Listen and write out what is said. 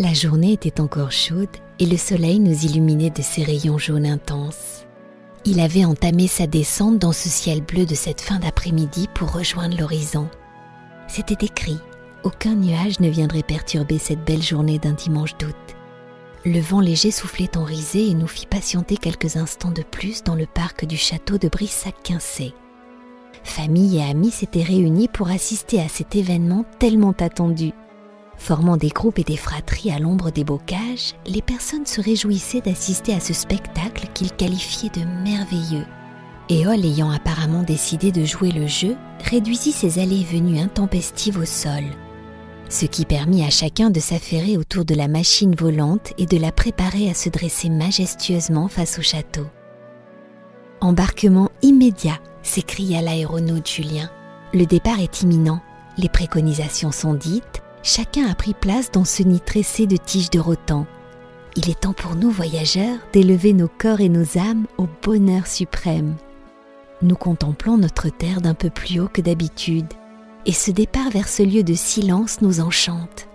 La journée était encore chaude et le soleil nous illuminait de ses rayons jaunes intenses. Il avait entamé sa descente dans ce ciel bleu de cette fin d'après-midi pour rejoindre l'horizon. C'était écrit, aucun nuage ne viendrait perturber cette belle journée d'un dimanche d'août. Le vent léger soufflait en risée et nous fit patienter quelques instants de plus dans le parc du château de Brissac-Quincé. Famille et amis s'étaient réunis pour assister à cet événement tellement attendu. Formant des groupes et des fratries à l'ombre des bocages, les personnes se réjouissaient d'assister à ce spectacle qu'ils qualifiaient de merveilleux. Éole ayant apparemment décidé de jouer le jeu, réduisit ses allées venues intempestives au sol ce qui permit à chacun de s'affairer autour de la machine volante et de la préparer à se dresser majestueusement face au château. Embarquement immédiat, s'écria l'aéronaute Julien. Le départ est imminent, les préconisations sont dites, chacun a pris place dans ce nid tressé de tiges de rotan. Il est temps pour nous, voyageurs, d'élever nos corps et nos âmes au bonheur suprême. Nous contemplons notre terre d'un peu plus haut que d'habitude et ce départ vers ce lieu de silence nous enchante.